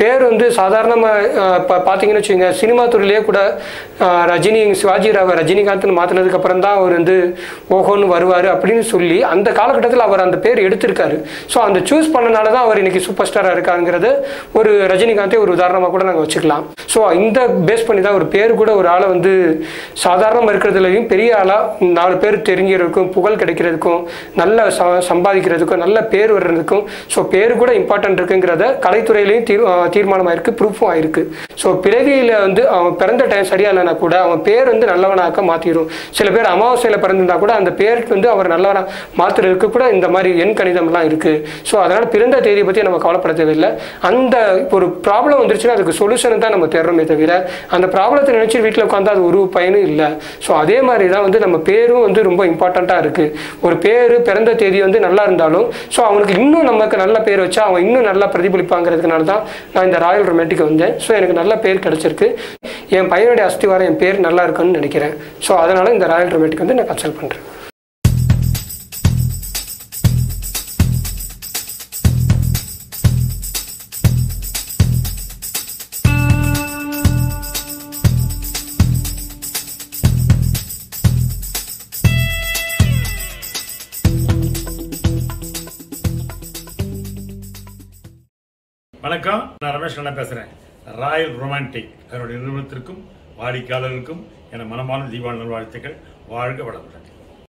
பேர் வந்து சாதாரணமாக இப்போ பார்த்தீங்கன்னு வச்சுக்கோங்க சினிமா துறையிலேயே கூட ரஜினி சிவாஜி ராவ ரஜினிகாந்த்னு மாற்றினதுக்கப்புறம் தான் அவர் வந்து ஓஹோன்னு வருவார் அப்படின்னு சொல்லி அந்த காலகட்டத்தில் அவர் அந்த பேர் எடுத்திருக்காரு. ஸோ அந்த சூஸ் பண்ணனால தான் அவர் இன்னைக்கு சூப்பர் ஸ்டாராக இருக்காங்கிறது ஒரு ரஜினிகாந்தே ஒரு உதாரணமாக கூட நாங்கள் வச்சுக்கலாம். ஸோ இந்த பேஸ் பண்ணி தான் ஒரு பேர் கூட ஒரு ஆளை வந்து சாதாரணமாக இருக்கிறதுலையும் பெரிய ஆளாக நாலு பேர் தெரிஞ்சிருக்கும் புகழ் கிடைக்கிறதுக்கும் நல்ல ச சம்பாதிக்கிறதுக்கும் நல்ல பேர் வர்றதுக்கும் ஸோ பேர் கூட இம்பார்ட்டன்ட் இருக்குங்கிறத கலைத்துறையிலையும் தீர்மானம் ஆயிருக்கு ப்ரூஃபும் ஆயிருக்கு. ஸோ பிறவியில் வந்து அவன் பிறந்த டைம் சரியா இல்லைனா கூட அவன் பேர் வந்து நல்லவனாக்க மாற்றிடும் சில பேர் அமாவாசையில் பிறந்திருந்தா கூட அந்த பேருக்கு வந்து அவர் நல்லவனா மாற்றுறதுக்கு கூட இந்த மாதிரி எண் கணிதம்லாம் இருக்குது ஸோ அதனால் பிறந்த தேதியை பற்றி நம்ம கவலைப்பட தேவையில்லை அந்த ஒரு ப்ராப்ளம் வந்துருச்சுன்னா அதுக்கு சொல்யூஷன் தான் நம்ம தேடுறோமே தவிர அந்த ப்ராப்ளத்தை நினச்சி வீட்டில் உட்காந்து அது ஒரு பயனும் இல்லை. ஸோ அதே மாதிரி தான் வந்து நம்ம பேரும் வந்து ரொம்ப இம்பார்ட்டண்ட்டாக இருக்குது ஒரு பேர் பிறந்த தேதி வந்து நல்லா இருந்தாலும் ஸோ அவனுக்கு இன்னும் நமக்கு நல்ல பேர் வச்சா அவன் இன்னும் நல்லா பிரதிபலிப்பாங்கிறதுனால தான் நான் இந்த ராயல் ரொமான்டிக் வந்தேன். ஸோ எனக்கு நல்ல பேர் கிடச்சிருக்கு. என் பையனுடைய அஸ்திவாரம் என் பேர் நல்லா இருக்குன்னு நினைக்கிறேன். ஸோ அதனால் இந்த ராயல் ரொமேட்டிக் வந்து நான் கன்சல்ட் பண்ணுறேன் வணக்கம் நான் ரமேஷ் கண்ணா பேசுறேன். ராயல் ரொமான்டிக் அதனுடைய நிறுவனத்திற்கும் வாடிக்கையாளர்களுக்கும் என மனமான தீபாவளி நல்வாழ்த்துக்கள். வாழ்க வளமுடன்.